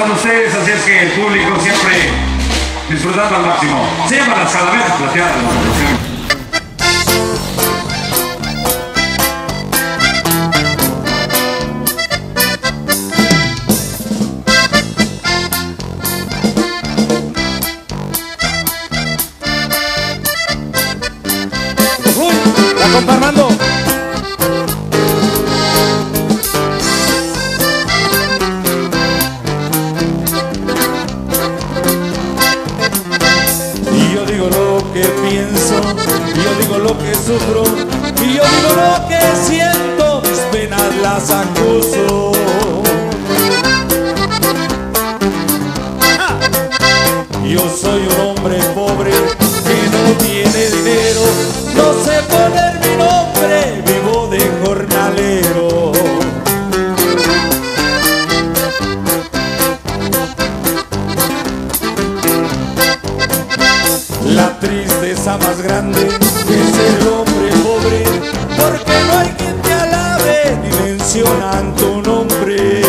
Son ustedes, así es que el público siempre disfrutando al máximo. Se llama las calaveras plateadas. Uy, la compa Armando. Que pienso, yo digo lo que sufro, y yo digo lo que siento, mis penas las acuso. Más grande es el hombre pobre, porque no hay quien te alabe ni mencionan tu nombre.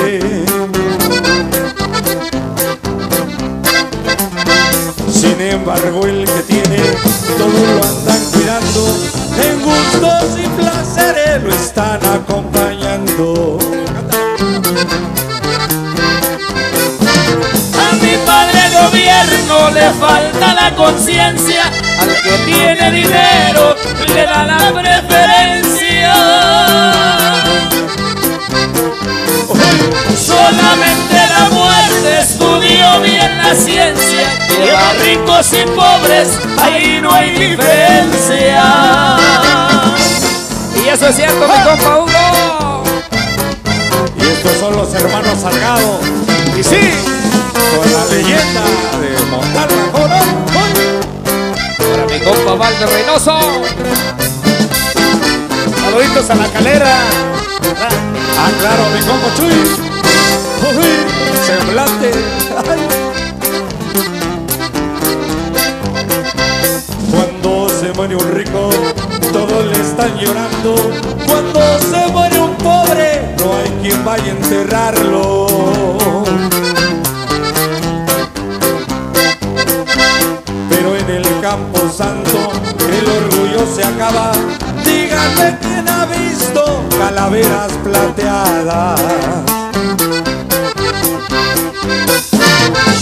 Sin embargo, el que tiene, todo lo le falta la conciencia, al que tiene dinero le da la preferencia. Solamente la muerte estudió bien la ciencia, lleva ricos y pobres, ahí no hay diferencia. Y eso es cierto, mi compa. Y estos son los hermanos Salgado. Y sí, con la leyenda de Colón. Para mi compa Valde Reynoso. Saluditos a la calera. Ah, claro, mi compa Chuy. Uy, semblante. Cuando se muere un rico, todos le están llorando. Cuando se muere un pobre, no hay quien vaya a enterrarlo. En el orgullo se acaba. Díganme quién ha visto calaveras plateadas.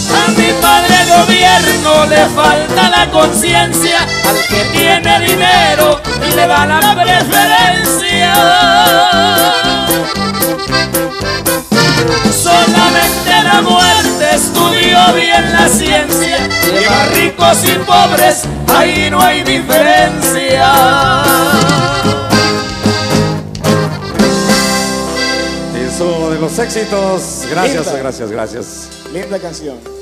A mi padre gobierno le falta la conciencia, al que tiene dinero le da la preferencia. Solamente la muerte estudió bien la ciencia, lleva ricos y pobres, ahí no hay diferencia. Eso de los éxitos. Gracias, Linda. gracias, gracias. Linda canción.